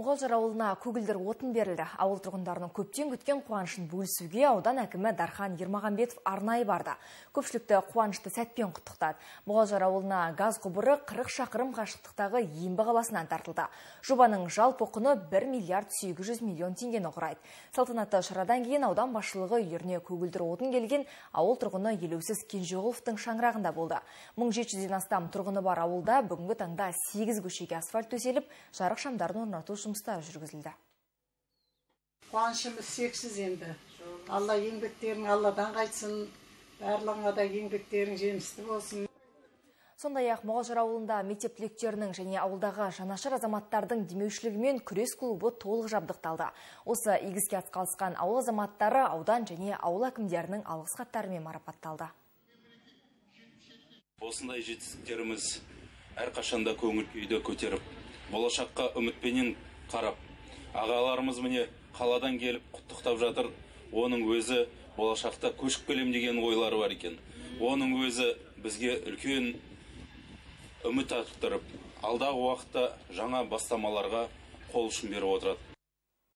Мұғалжар ауылына көгілдір отын берілді. Ауыл тұрғындарының көптен күткен қуанышын бөлісуге аудан әкімі Дархан Ермағанбетов арнайы барды. Көпшілікті қуанышты сәтпен құттықтады. Мұғалжар ауылына газ құбыры 40 шақырым қашықтықтағы Ембі қаласынан тартылды. Жобаның жалпы құны 1 миллиард 800 миллион теңгені құрайды. Салтанатты шарадан кейін аудан басшылығы үйіріне көгілдір отын келген ауыл тұрғыны елеусіз Кенжеғұловтың шаңырағында болды. 1700-ден астам тұрғыны бар ауылда бүгінгі таңда 8 көшеге асфальт төселіп, жарық шамдарын орнату жұмыстары жүргізілді. Қуанышымыз шексіз енді. Алла еңбектерің алладан қайтсын. Барлығыңа да еңбектерің жемісті болсын. Сондай-ақ мұғалжар ауылында мектеп түлектерінің және ауылдағы жанашыр азаматтардың демеушілігімен күрес клубы толық жабдықталды. Осы игі іске атсалысқан ауыл азаматтары аудан және ауыл әкімдерінің алғыс хаттарымен марапатталды. Осындай жетістіктеріміз әрқашанда көңіл күйді көтеріп болашаққа үмітпенен қарап ағаларымыз міне қаладан келіп құттықтап жатыр. Оның өзі болашақта көшіп келем деген ойлары бар екен. Оның өзі бізге үлкен үміт арттырып алдағы уақытта жаңа бастамаларға қол ұшын беріп отырады